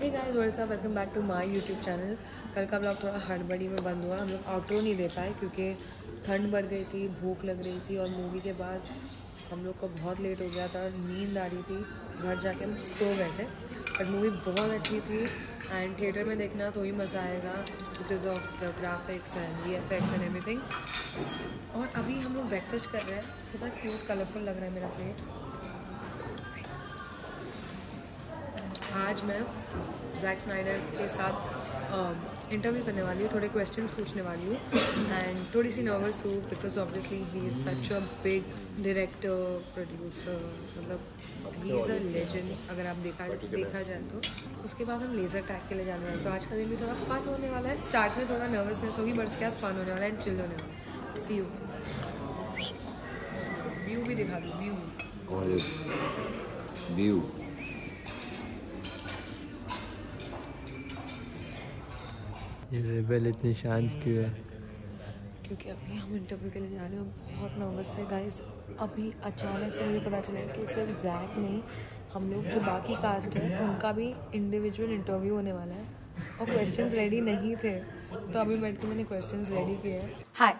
Hey guys what's up welcome back to my YouTube channel कल का blog थोड़ा हड़बड़ी में बंद हुआ। हम लोग आउटरो नहीं दे पाए क्योंकि ठंड बढ़ गई थी, भूख लग रही थी और मूवी के बाद हम लोग को बहुत लेट हो गया था और नींद आ रही थी। घर जाके हम सो गए थे। बट मूवी बहुत अच्छी थी एंड थिएटर में देखना तो ही मज़ा आएगा because of the graphics and V F X and everything और अभी हम लोग ब्रेकफास्ट कर रहे हैं। कितना क्यूट कलरफुल लग रहा है मेरा प्लेट आज मैं जैक स्नाइडर के साथ इंटरव्यू करने वाली हूँ थोड़े क्वेश्चंस पूछने वाली हूँ। एंड थोड़ी सी नर्वस हूँ because obviously he is such a big director producer मतलब ही इज़ अ लेजेंड अगर आप देखा देखा जाए तो। उसके बाद हम लेज़र टैग के लिए जाने वाले हैं। तो आज का दिन भी थोड़ा फन होने वाला है। स्टार्ट में थोड़ा नर्वसनेस होगी बट उसके बाद फन होने वाला है एंड चिल होने वाला है। सी यू व्यू भी दिखा दो व्यू व्यू ये रेबल इतनी शांत क्यों है क्योंकि अभी हम इंटरव्यू के लिए जा रहे हैं बहुत नर्वस है गाइस अभी अचानक से मुझे पता चला है कि सिर्फ़ जैक नहीं हम लोग जो बाकी कास्ट है उनका भी इंडिविजुअल इंटरव्यू होने वाला है और क्वेश्चंस रेडी नहीं थे तो अभी बैठ के मैंने क्वेश्चंस रेडी किए hi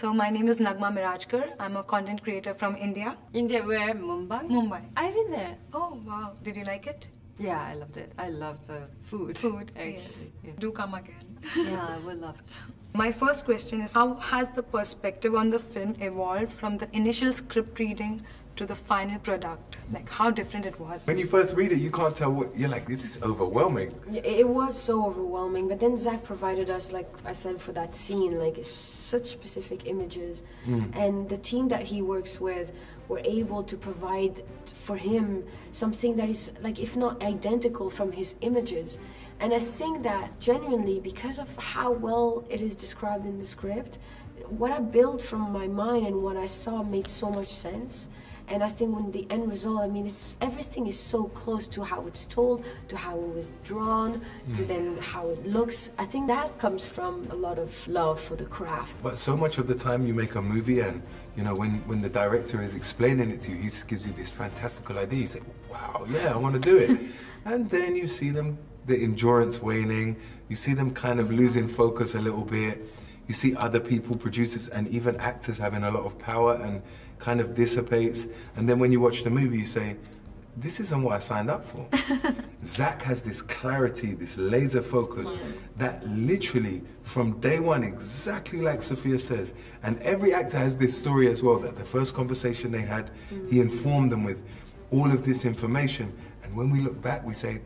so my name is Nagma Mirajkar I am a content creator from India India, where? Mumbai? Mumbai I've been there. Oh wow did you like it Yeah, I loved it. I loved the food. food actually. yes Yeah. do come again yeah, I would love to. My first question is How has the perspective on the film evolved from the initial script reading to the final product? Like, how different it was? When you first read it, you can't tell what you're like. This is overwhelming. Yeah, It was so overwhelming, but then Zach provided us, like I said, for that scene, like such specific images, mm. and the team that he works with were able to provide for him something that is like, if not identical, from his images. And I think that genuinely, because of how well it is described in the script, what I built from my mind and what I saw made so much sense. And I think when the end result, I mean, it's everything is so close to how it's told, to how it was drawn, to hmm. then how it looks. I think that comes from a lot of love for the craft. But so much of the time, you make a movie, and you know when when the director is explaining it to you, he gives you this fantastical idea. You say, "Wow, yeah, I want to do it," and then you see them the endurance waning. You see them kind of losing focus a little bit. You see other people, producers, and even actors having a lot of power and kind of dissipates. And then when you watch the movie, you say, this isn't what I signed up for. Zach has this clarity, this laser focus that literally from day one, exactly like Sophia says, and every actor has this story as well that the first conversation they had, he mm. informed them with all of this information. And when we look back, we say,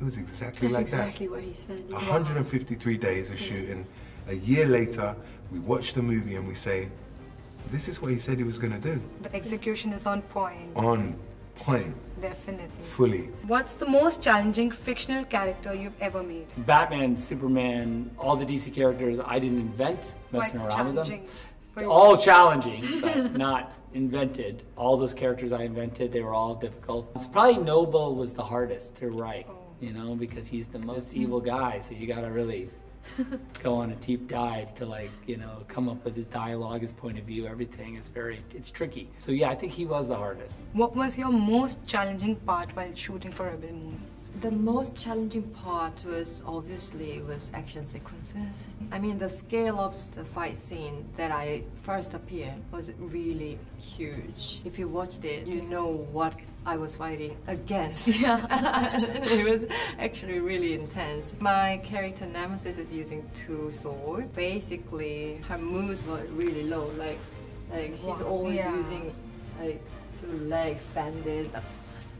it was exactly That's like exactly that. what he said. yeah. 153 days of shooting. A year later, we watch the movie and we say, this is what he said he was going to do. The execution is on point. On point, Definitely. fully. What's the most challenging fictional character you've ever made? Batman, Superman, all the DC characters I didn't invent, messing Quite around with them. challenging. All challenging, but not invented. All those characters I invented, they were all difficult. It's probably Noble was the hardest to write, oh. You know, because he's the most evil guy, so you gotta really go on a deep dive to like, you know, come up with his dialogue, his point of view, everything is very, it's tricky. So yeah, I think he was the hardest. What was your most challenging part while shooting for Rebel Moon? The most challenging part was obviously was action sequences. I mean, the scale of the fight scene that I first appeared was really huge. If you watched it, you know what I was fighting against. Yeah. it was actually really intense. My character Nemesis is using two swords. Basically, her moves were really low. Like, like she's Wow. always Yeah. using like two legs bended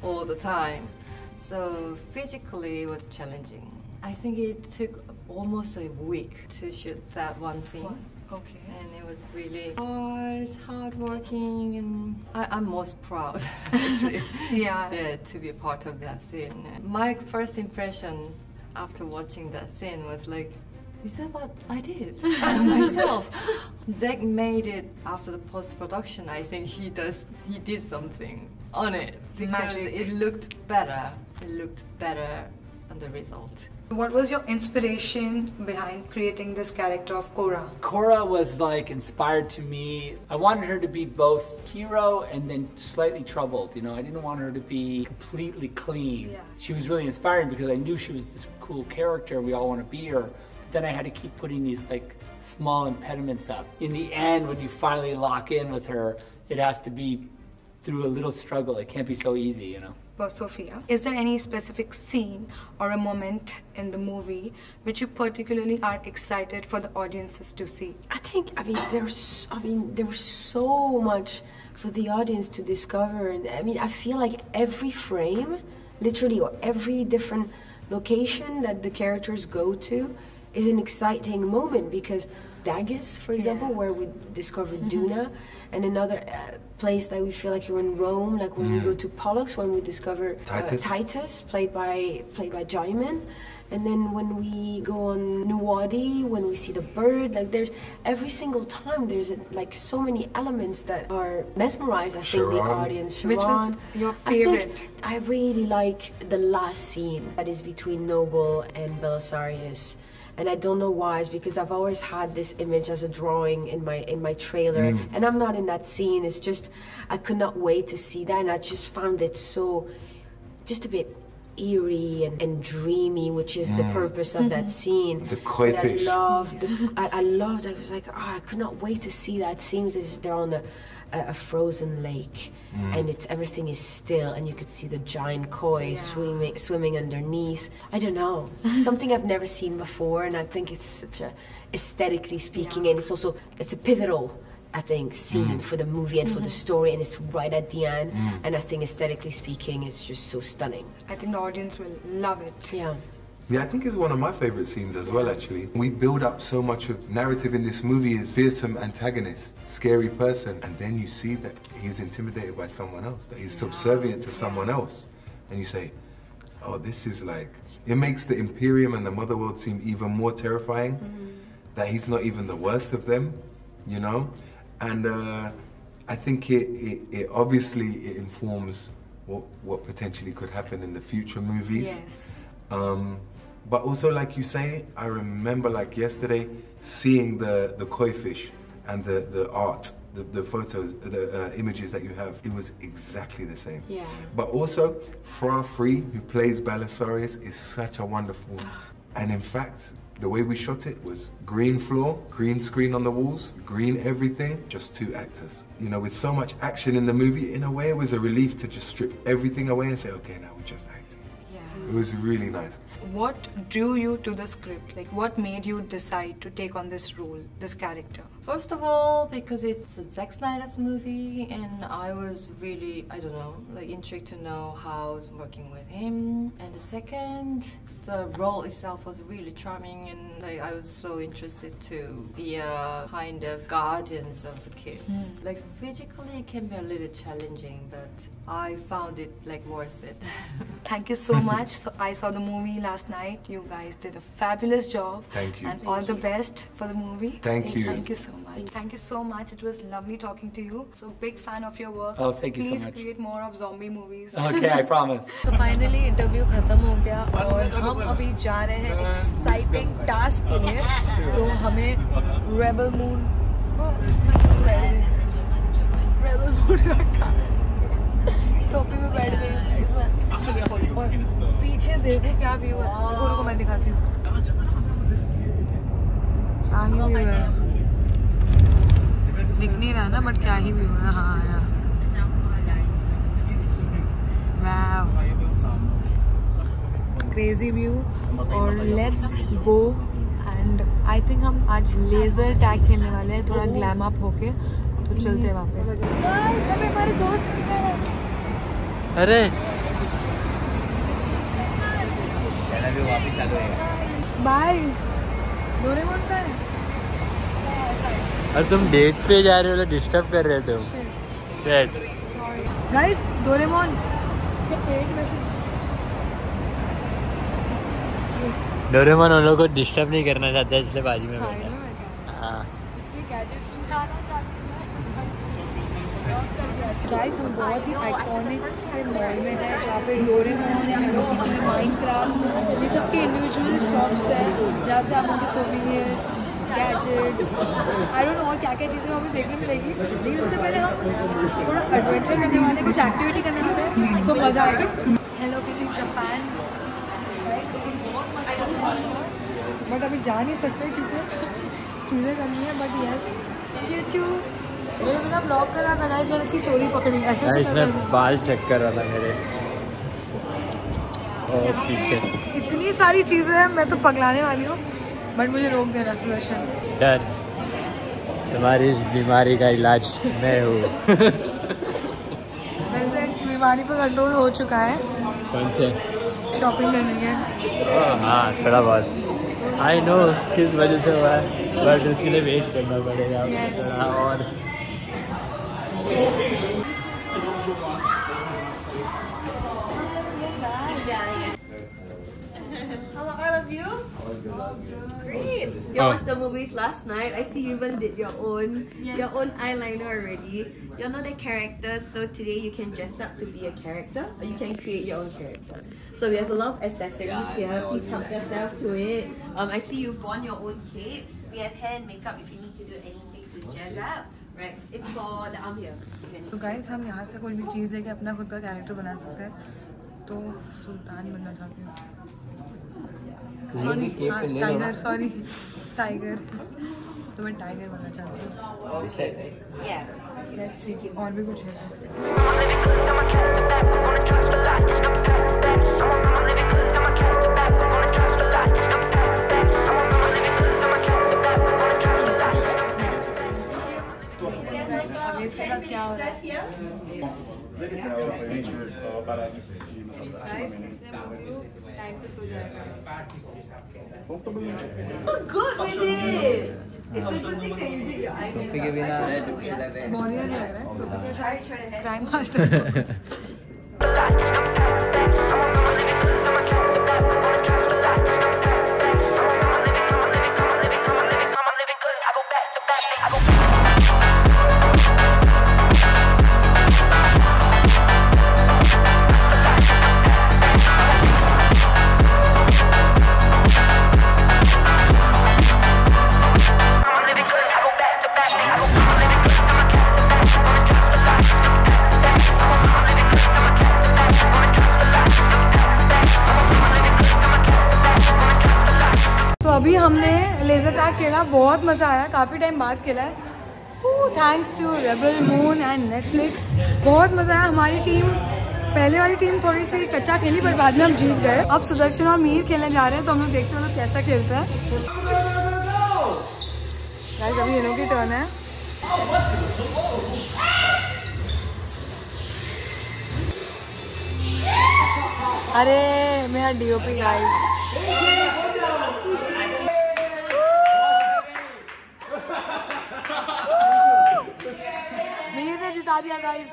all the time. So physically it was challenging. I think it took almost a week to shoot that one scene. Okay. And it was really hard, hardworking, and I, I'm most proud Yeah. yeah, to be a part of that scene. My first impression after watching that scene was like, is that what I did myself? Zach made it after the post production. I think he does. He did something on it because Magic. it looked better. It looked better on the result. What was your inspiration behind creating this character of Cora? Cora was like inspired to me. I wanted her to be both hero and then slightly troubled. You know, I didn't want her to be completely clean. Yeah. She was really inspiring because I knew she was this cool character. We all want to be her. But then I had to keep putting these like small impediments up. In the end, when you finally lock in with her, it has to be through a little struggle. It can't be so easy, you know. For Sophia, is there any specific scene or a moment in the movie which you particularly are excited for the audiences to see? I think I mean there's I mean there was so much for the audience to discover and I mean I feel like every frame literally or every different location that the characters go to is an exciting moment because Dagis for example where we discovered Duna and another uh, place that we feel like you're in Rome like when we go to Pollux when we discover uh, Titus. Titus played by played by Jaimin and then when we go on Nuwadi, when we see the bird, like there's every single time there's like so many elements that are mesmerized. I think the Sharon. audience. Which was Sharon. your I think favorite? I really like the last scene that is between Noble and Belisarius. And I don't know why. It's because I've always had this image as a drawing in my in my trailer, mm. and I'm not in that scene. It's just I could not wait to see that, and I just found it so just a bit eerie and, and dreamy, which is the mm. purpose of that mm-hmm. scene. The koi But fish. I loved, the, I, I loved. I was like, oh, I could not wait to see that scene because they're on a, a, a frozen lake, mm. and it's everything is still, and you could see the giant koi swimming swimming underneath. I don't know, something I've never seen before, and I think it's such a aesthetically speaking, and it's also it's a pivotal. I think scene mm. for the movie and for the mm-hmm. story, and it's right at the end. Mm. And I think aesthetically speaking, it's just so stunning. I think the audience will love it. Yeah. Yeah, I think it's one of my favorite scenes as well, actually. We build up so much of narrative in this movie is fearsome antagonist, scary person, and then you see that he's intimidated by someone else, that he's subservient to someone else. And you say, oh, this is like, it makes the Imperium and the Motherworld seem even more terrifying, mm-hmm. that he's not even the worst of them, you know? And uh, I think it, it, it obviously it informs what, what potentially could happen in the future movies. Yes. Um, but also, like you say, I remember like yesterday seeing the the koi fish and the the art, the, the photos, the uh, images that you have. It was exactly the same. Yeah. But also, Fra Free, who plays Belisarius, is such a wonderful. And in fact, the way we shot it was green floor, green screen on the walls, green everything, just two actors. You know, with so much action in the movie, in a way, it was a relief to just strip everything away and say, okay, now we're just acting. Yeah. It was really nice. What drew you to the script? Like, what made you decide to take on this role, this character? First of all, because it's a Zack Snyder's movie, and I was really, I don't know, like intrigued to know how I was working with him. And the second, the role itself was really charming, and like I was so interested to be a kind of guardians of the kids. Hmm. Like physically, it can be a little challenging, but I found it like worth it. Thank you so much. So I saw the movie last night. You guys did a fabulous job. Thank you. And all the best for the movie. Thank you. Thank you so much. Thank you so much. It was lovely talking to you. So big fan of your work. Oh, thank you Please so much. Please create more of zombie movies. Okay, I promise. तो finally interview खत्म हो गया और हम अभी जा रहे हैं एक्साइटिंग टास्क के लिए तो हमें रेबल मून रेबल मून का टास्क टोपी में बैठ गए इसमें और पीछे देखो क्या व्यू है रुको मैं दिखाती हूँ क्या ही व्यू है दिख नहीं रहा ना बट क्या ही व्यू है। हाँ आया क्रेजी व्यू और let's go and I think हम आज लेज़र टैग खेलने वाले हैं थोड़ा ग्लैम अप होके तो चलते हैं पे हमारे दोस्त। अरे। बाय डोरेमोन का है। और तुम डेट पे जा रहे हो तो डिस्टर्ब कर रहे तुम। Shit. गाइस डोरेमोन इसके पेट में से डोरेमोन उन लोगों को डिस्टर्ब नहीं करना चाहता इसलिए बाजू में बैठा। क्या? हाँ। है गाइस हम बहुत ही आइकॉनिक से मॉल में है जहाँ पे डोरेमोन हेलो किटी माइनक्राफ्ट ये सब के इंडिविजुअल शॉप्स है जहाँ से आप उनके souvenirs gadgets I don't know और क्या क्या चीज़ें हमें देखने मिलेगी। लेकिन उससे पहले हम थोड़ा एडवेंचर करने वाले कुछ एक्टिविटी करने वाले हैं सो मज़ा आएगा। हेलो किटी जापान बट अभी जा नहीं सकते क्योंकि चीज़ें करनी है बट यस यूट्यूब मैंने बिना ब्लॉग करा था गाइस मैंने इसकी चोरी पकड़ी। ऐसे कर रही इसमें बाल चेक कर रहा था मेरे। और पीछे। इतनी सारी चीज़ें हैं मैं तो पगलाने वाली हूँ। बट मुझे रोक देना सुदर्शन। डर। तुम्हारी इस बीमारी का इलाज मैं हूँ। वैसे बीमारी पर कंट्रोल हो चुका है। कौन से? शॉपिंग करने के। हाँ थोड़ा बहुत। आई नो किस वजह से हुआ है बट उसके लिए वेट करना पड़ेगा। Yes. और watched the movies last night. I see you even did your own your own eyeliner already. You know the characters, so today you can dress up to be a character, or you can create your own character. So we have a lot of accessories here. Please help yourself to it. Um, I see you've worn your own cape. We have hair and makeup if you need to do anything to jazz up. Right, it's for the arm here. if you need so to. Guys हम यहाँ से कोई भी चीज़ लेके अपना खुद का character बना सकते हैं तो सुल्तान बनना चाहती हूँ सॉरी हाँ टाइगर सॉरी टाइगर तो मैं टाइगर बनना चाहती हूँ। Yeah. लेट्स सी और भी कुछ है। इसके साथ क्या हो रहा है? Good with it. It's a good thing that you did your eye makeup. Warrior लग रहा है टोपी के साथ क्राइम मास्टर खेला, बहुत मज़ा आया, काफ़ी टाइम बाद खेला है। Thanks to Rebel Moon and Netflix बहुत मज़ा आया। हमारी टीम पहले वाली टीम थोड़ी सी कच्चा खेली, पर बाद में हम जीत गए। अब सुदर्शन और मीर खेलने जा रहे हैं तो हम लोग देखते हैं लोग कैसा खेलते हैं। गाइस अभी इन्हों की टर्न है। अरे, मेरा डीओपी गाइस मीर ने जिता दिया गाइस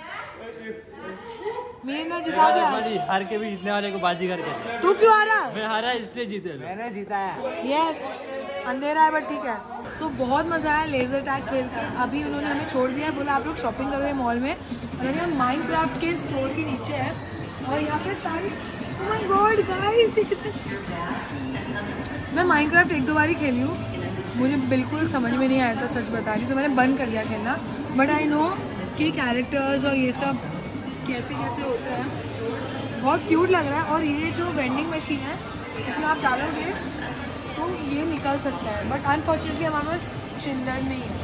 मीर ने जिता दिया। हार के भी जीतने वाले को बाजी करके। तू क्यों आ रहा मैं हारा इसलिए जीते यस अंधेरा है बट ठीक है। सो so, बहुत मज़ा आया लेज़र टैग खेल के। अभी उन्होंने हमें छोड़ दिया है। बोला आप लोग शॉपिंग करोगे मॉल में। और हम माइंड क्राफ्ट के स्टोर के नीचे है। और यहाँ पे सारी my God, guys, मैं माइंड क्राफ्ट एक दो बार ही खेली हूँ। मुझे बिल्कुल समझ में नहीं आया था सच बता रही तो मैंने बंद कर दिया खेलना। बट आई नो कि कैरेक्टर्स और ये सब कैसे कैसे होते हैं। बहुत क्यूट लग रहा है और ये जो वेंडिंग मशीन है इसमें आप डालोगे तो ये निकल सकता है। बट अनफॉर्चुनेटली हमारे पास चिल्लर नहीं है।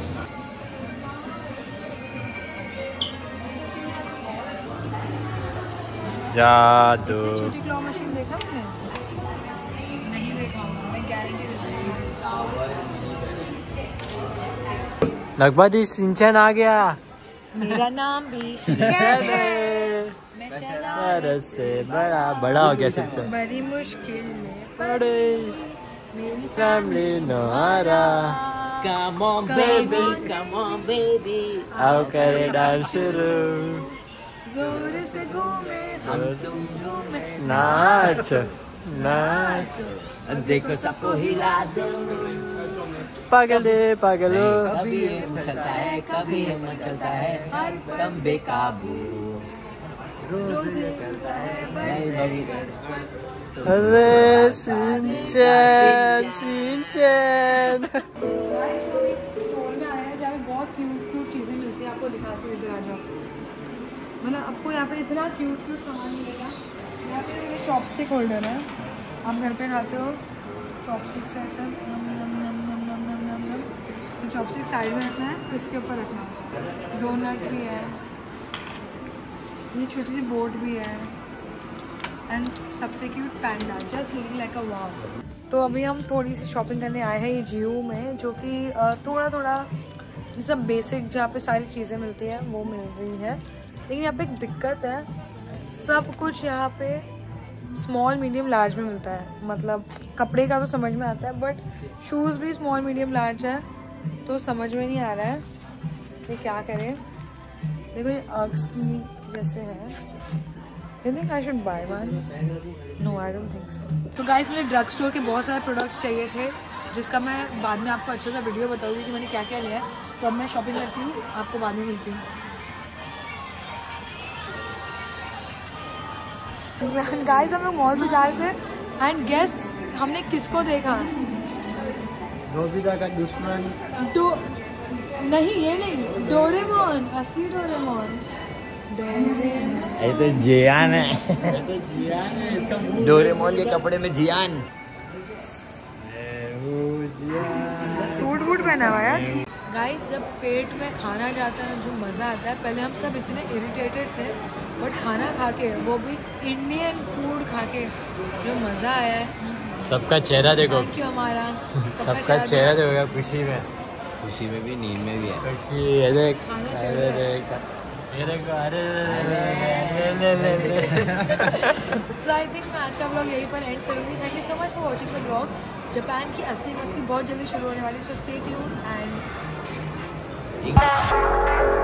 जादू। छोटी क्लॉ मशीन देखा मैंने नहीं देखा मैं गारंटी दे सकती हूँ। लगभग सिंचन आ गया। मेरा नाम भी है। मैं से बड़ा बड़ा हो गया सिंचन बड़ी मुश्किल में पड़े। मेरी फैमिली नो आ रहा Come on, baby, come on baby आओ करे डांस शुरू। ज़ोर से घूमे हम तुम घूमे। नाच। नाच। देखो सबको हिला दो। पागले पागलो। कभी चलता है कभी ये मचलता है एकदम बेकाबू। रोज करता है नहीं नहीं अरे सिंचन सिंचन। गाइस हम एक स्टोर में आए हैं जहाँ पे बहुत क्यूट क्यूट चीज़ें मिलती हैं आपको दिखाती हूँ इधर आ जाओ मतलब आपको यहाँ पे इतना क्यूट क्यूट सामान मिलेगा यहाँ पे ये चॉपस्टिक होल्डर है। आप घर पे खाते हो? चॉपस्टिक से ऐसे चॉपस्टिक साइड में रखना है तो इसके ऊपर रखना है। डोनट भी है। ये छोटी सी बोट भी है। एंड सबसे cute panda just looking like a wow तो अभी हम थोड़ी सी शॉपिंग करने आए हैं ये जियो में, जो कि थोड़ा थोड़ा ये बेसिक जहाँ पे सारी चीज़ें मिलती हैं, वो मिल रही है। लेकिन यहाँ पे एक दिक्कत है, सब कुछ यहाँ पे स्मॉल मीडियम लार्ज में मिलता है। मतलब कपड़े का तो समझ में आता है बट शूज़ भी स्मॉल मीडियम लार्ज है। तो समझ में नहीं आ रहा है कि क्या करें। देखो ये अग्स की जैसे है। You think I should buy one? No, I don't think so. तो गाइस मुझे ड्रग स्टोर के बहुत सारे प्रोडक्ट्स चाहिए थे जिसका मैं बाद में आपको अच्छा सा वीडियो बताऊँगी कि मैंने क्या क्या लिया है। तो अब मैं शॉपिंग करती हूँ आपको बाद में मिलती हूँ। गाइस हम लोग मॉल से जा रहे थे एंड गेस हमने किसको देखा? नोबिता का दुश्मन। दो नहीं ये नहीं डोरेमोन असली डोरेमोन। डोरेमोन। ये तो जियान है। तो जियान है इसका मुँह डोरेमोन के कपड़े में जियान। सूट वूट पहना हुआ यार? गाइस जब पेट में खाना जाता है जो मज़ा आता है पहले हम सब इतने इरिटेटेड थे बट खाना खा के वो भी इंडियन फ़ूड खा के जो मज़ा आया है। सबका चेहरा देखो। थैंक यू हमारा। सबका चेहरा देखो। खुशी में। खुशी में भी नींद में भी है। खुशी ये देख। खाना अरे चाहिए। देख। ये देखो अरे ले ले ले ले सो आई थिंक मैं आज का ब्लॉग यहीं पर एंड करूँगी। Thank you so much for watching the vlog Japan की असली मस्ती बहुत जल्दी शुरू होने वाली सो स्टे ट्यून एंड 应付